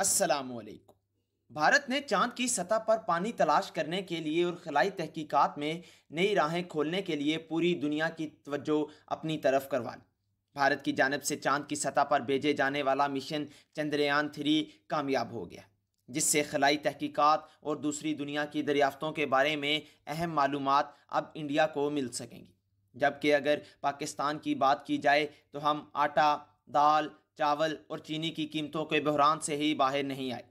असलकुम भारत ने चाँद की सतह पर पानी तलाश करने के लिए और खलाई तहकीकात में नई राहें खोलने के लिए पूरी दुनिया की तवज्जो अपनी तरफ़ करवा ली। भारत की जानब से चाँद की सतह पर भेजे जाने वाला मिशन चंद्रयान थ्री कामयाब हो गया, जिससे खलाई तहकीकात और दूसरी दुनिया की दरियाफ्तों के बारे में अहम मालूम अब इंडिया को मिल सकेंगी। जबकि अगर पाकिस्तान की बात की जाए तो हम आटा, दाल चावल और चीनी की कीमतों के बहरान से ही बाहर नहीं आए।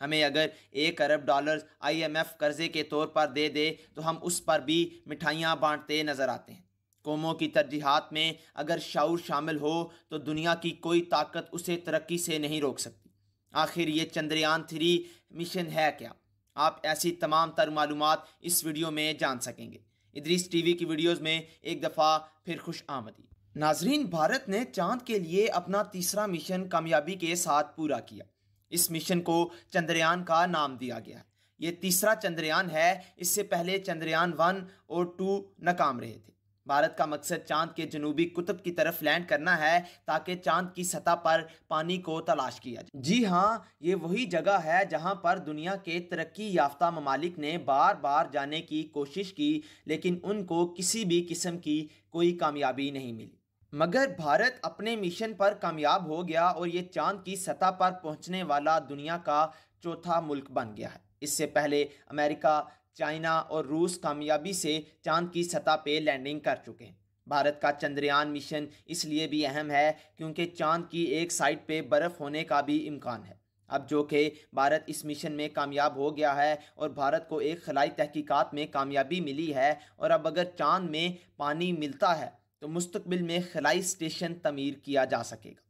हमें अगर एक अरब डॉलर आईएमएफ कर्जे के तौर पर दे दे तो हम उस पर भी मिठाइयाँ बांटते नज़र आते हैं। कौमों की तरजीहत में अगर शाऊर शामिल हो तो दुनिया की कोई ताकत उसे तरक्की से नहीं रोक सकती। आखिर ये चंद्रयान थ्री मिशन है क्या? आप ऐसी तमाम तर मालूम इस वीडियो में जान सकेंगे। इदरीस टीवी की वीडियोस में एक दफ़ा फिर खुश आमदी नाजरीन, भारत ने चाँद के लिए अपना तीसरा मिशन कामयाबी के साथ पूरा किया। इस मिशन को चंद्रयान का नाम दिया गया ये तीसरा चंद्रयान है। इससे पहले चंद्रयान वन और टू नाकाम रहे थे। भारत का मकसद चाँद के जनूबी कुतुब की तरफ़ लैंड करना है ताकि चाँद की सतह पर पानी को तलाश किया जाए। जी हाँ ये वही जगह है जहाँ पर दुनिया के तरक्की याफ्ता ममालिक ने बार बार जाने की कोशिश की, लेकिन उनको किसी भी किस्म की कोई कामयाबी नहीं मिली। मगर भारत अपने मिशन पर कामयाब हो गया और ये चाँद की सतह पर पहुँचने वाला दुनिया का चौथा मुल्क बन गया है। इससे पहले अमेरिका, चाइना और रूस कामयाबी से चाँद की सतह पे लैंडिंग कर चुके हैं। भारत का चंद्रयान मिशन इसलिए भी अहम है क्योंकि चाँद की एक साइड पे बर्फ़ होने का भी इम्कान है। अब जो कि भारत इस मिशन में कामयाब हो गया है और भारत को एक खलाई तहकीकात में कामयाबी मिली है और अब अगर चाँद में पानी मिलता है तो मुस्तबिल में खलाई स्टेशन तमीर किया जा सकेगा,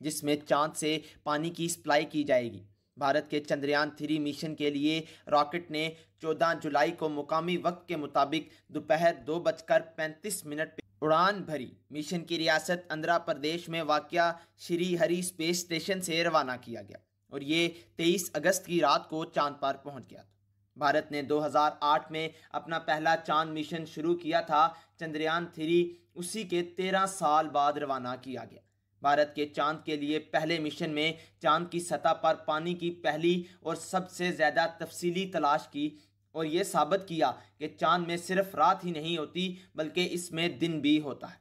जिसमें चाँद से पानी की सप्लाई की जाएगी। भारत के चंद्रयान थ्री मिशन के लिए रॉकेट ने 14 जुलाई को मुकामी वक्त के मुताबिक दोपहर दो बजकर पैंतीस मिनट पर उड़ान भरी। मिशन की रियासत आंध्र प्रदेश में वाक़ श्री हरी स्पेस स्टेशन से रवाना किया गया और ये 23 अगस्त की रात को चाँद पर पहुँच गया था। भारत ने 2008 में अपना पहला चाँद मिशन शुरू किया था, चंद्रयान थ्री, उसी के तेरह साल बाद रवाना किया गया। भारत के चाँद के लिए पहले मिशन में चाँद की सतह पर पानी की पहली और सबसे ज़्यादा तफसीली तलाश की और ये साबित किया कि चाँद में सिर्फ़ रात ही नहीं होती, बल्कि इसमें दिन भी होता है।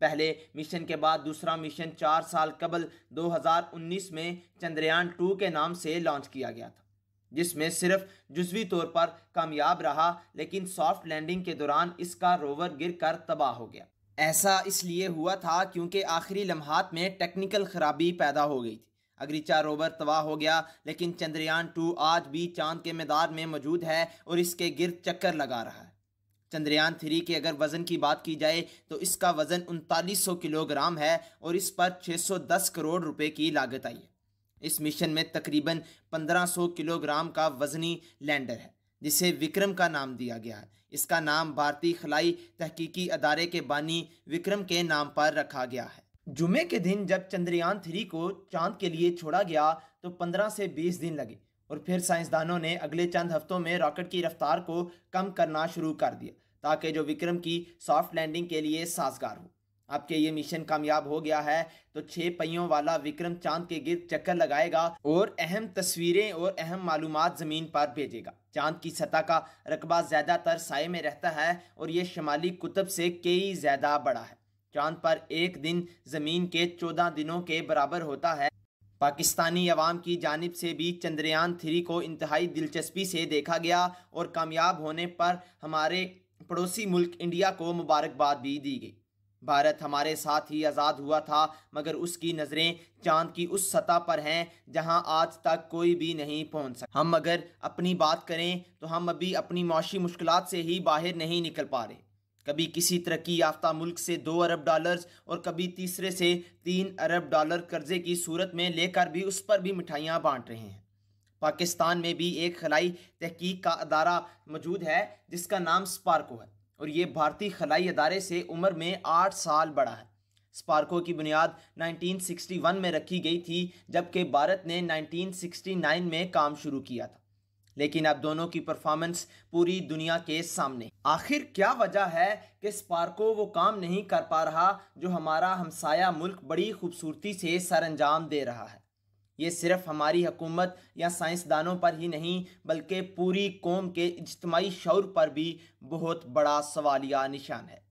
पहले मिशन के बाद दूसरा मिशन चार साल कबल 2019 में चंद्रयान टू के नाम से लॉन्च किया गया था। जिसमें सिर्फ़ जुजवी तौर पर कामयाब रहा, लेकिन सॉफ्ट लैंडिंग के दौरान इसका रोवर गिर कर तबाह हो गया। ऐसा इसलिए हुआ था क्योंकि आखिरी लम्हात में टेक्निकल खराबी पैदा हो गई थी। अगरीचा रोवर तबाह हो गया, लेकिन चंद्रयान टू आज भी चाँद के मैदान में मौजूद है और इसके गिर चक्कर लगा रहा है। चंद्रयान थ्री के अगर वज़न की बात की जाए तो इसका वज़न उनतालीस किलोग्राम है और इस पर 610 करोड़ रुपए की लागत आई है। इस मिशन में तकरीबन 1500 किलोग्राम का वजनी लैंडर है, जिसे विक्रम का नाम दिया गया है। इसका नाम भारतीय खलाई तहकीकी अदारे के बानी विक्रम के नाम पर रखा गया है। जुमे के दिन जब चंद्रयान थ्री को चाँद के लिए छोड़ा गया तो 15 से 20 दिन लगे और फिर साइंसदानों ने अगले चंद हफ्तों में रॉकेट की रफ्तार को कम करना शुरू कर दिया, ताकि जो विक्रम की सॉफ्ट लैंडिंग के लिए साजगार हो। आपके ये मिशन कामयाब हो गया है तो छह पहियों वाला विक्रम चाँद के गिर्द चक्कर लगाएगा और अहम तस्वीरें और अहम मालूम ज़मीन पर भेजेगा। चाँद की सतह का रकबा ज़्यादातर साय में रहता है और ये शमाली कुतब से कई ज़्यादा बड़ा है। चाँद पर एक दिन ज़मीन के चौदह दिनों के बराबर होता है। पाकिस्तानी अवाम की जानब से भी चंद्रयान थ्री को इंतहाई दिलचस्पी से देखा गया और कामयाब होने पर हमारे पड़ोसी मुल्क इंडिया को मुबारकबाद भी दी गई। भारत हमारे साथ ही आज़ाद हुआ था, मगर उसकी नज़रें चाँद की उस सतह पर हैं, जहाँ आज तक कोई भी नहीं पहुँच सका। हम अगर अपनी बात करें तो हम अभी अपनी मुआशी मुश्किल से ही बाहर नहीं निकल पा रहे। कभी किसी तरक्की याफ्ता मुल्क से दो अरब डॉलर्स और कभी तीसरे से तीन अरब डॉलर कर्जे की सूरत में लेकर भी उस पर भी मिठाइयाँ बांट रहे हैं। पाकिस्तान में भी एक खलाई तहकीक का अदारा मौजूद है, जिसका नाम स्पार्को है। और ये भारतीय खलाई अदारे से उम्र में आठ साल बड़ा है। स्पार्को की बुनियाद 1961 में रखी गई थी, जबकि भारत ने 1969 में काम शुरू किया था। लेकिन अब दोनों की परफॉर्मेंस पूरी दुनिया के सामने। आखिर क्या वजह है कि स्पार्को वो काम नहीं कर पा रहा, जो हमारा हमसाया मुल्क बड़ी खूबसूरती से सर दे रहा है? ये सिर्फ़ हमारी हुकूमत या साइंसदानों पर ही नहीं, बल्कि पूरी कौम के इज्तमाही शौर पर भी बहुत बड़ा सवालिया निशान है।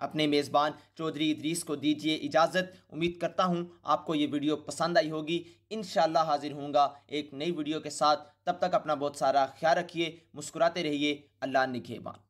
अपने मेज़बान चौधरी इदरीस को दीजिए इजाज़त। उम्मीद करता हूँ आपको ये वीडियो पसंद आई होगी। इन हाजिर होंगे एक नई वीडियो के साथ। तब तक अपना बहुत सारा ख्याल रखिए, मुस्कुराते रहिए। अल्लाह निगेबान